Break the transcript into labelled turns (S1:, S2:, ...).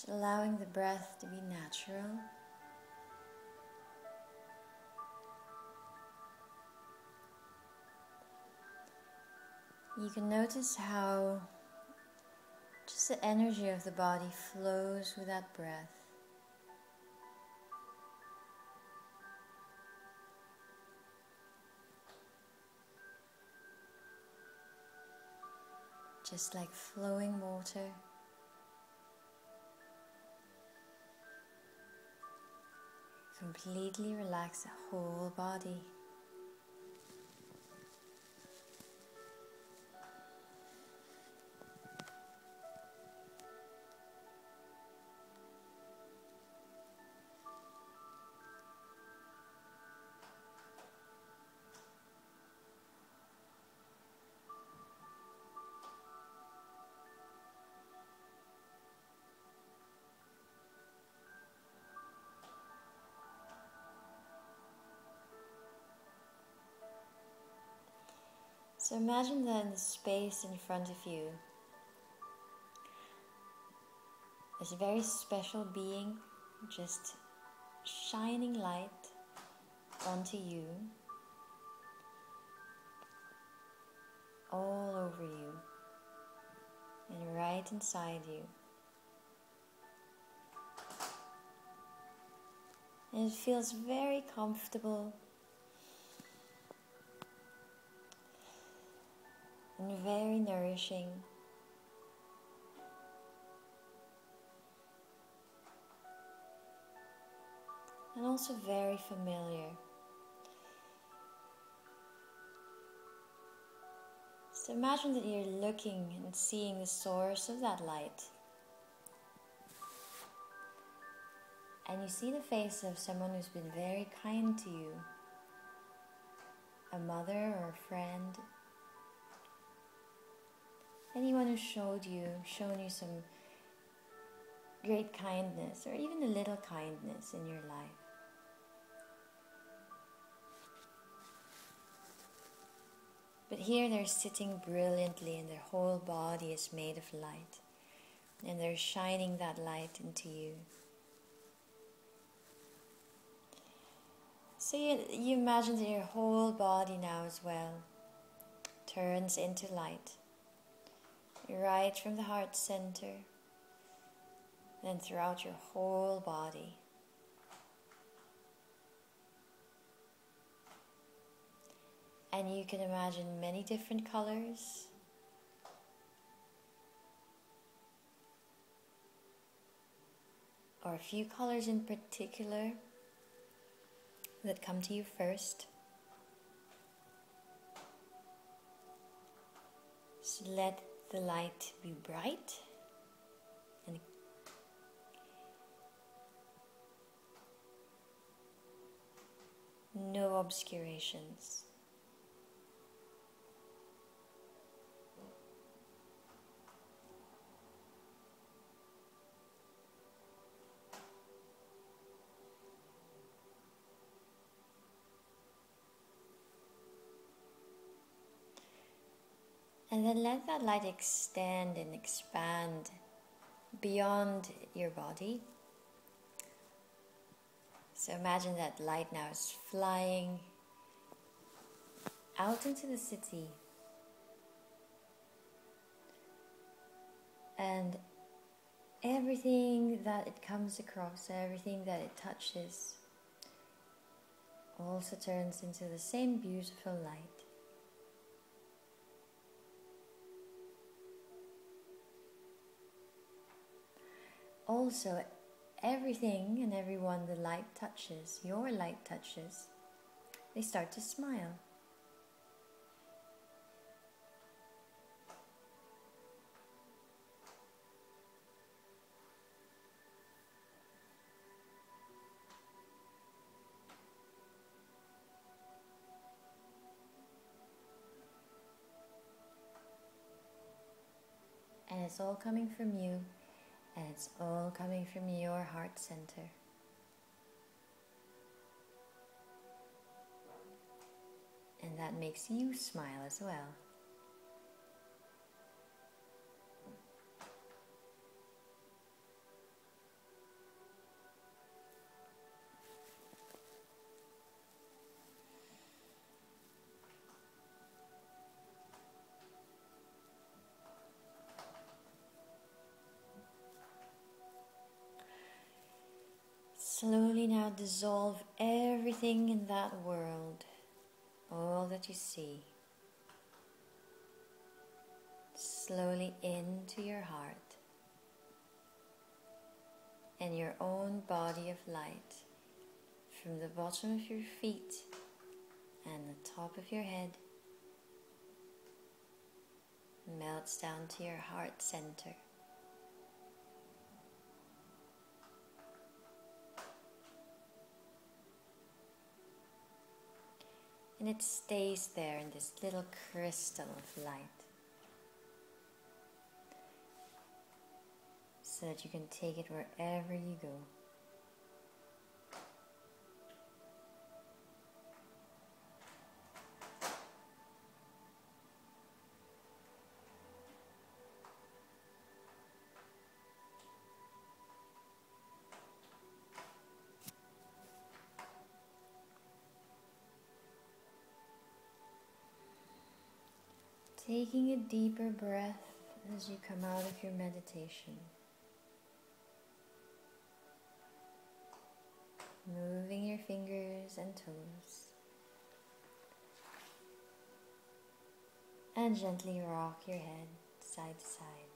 S1: Just allowing the breath to be natural. You can notice how just the energy of the body flows with that breath. Just like flowing water. Completely relax the whole body. So imagine that in the space in front of you is a very special being just shining light onto you, all over you, and right inside you. And it feels very comfortable and very nourishing. And also very familiar. So imagine that you're looking and seeing the source of that light. And you see the face of someone who's been very kind to you a mother or a friend, anyone who showed you, shown you some great kindness or even a little kindness in your life. But here they're sitting brilliantly and their whole body is made of light. And they're shining that light into you. So you, you imagine that your whole body now as well turns into light right from the heart center, then throughout your whole body. And you can imagine many different colors. Or a few colors in particular that come to you first. So let the light be bright and no obscurations. And then let that light extend and expand beyond your body. So imagine that light now is flying out into the city. And everything that it comes across, everything that it touches, also turns into the same beautiful light. Also everything and everyone the light touches, your light touches, they start to smile. And it's all coming from you and it's all coming from your heart center. And that makes you smile as well. Slowly now dissolve everything in that world, all that you see. Slowly into your heart and your own body of light from the bottom of your feet and the top of your head melts down to your heart center. And it stays there in this little crystal of light. So that you can take it wherever you go. Taking a deeper breath as you come out of your meditation. Moving your fingers and toes. And gently rock your head side to side.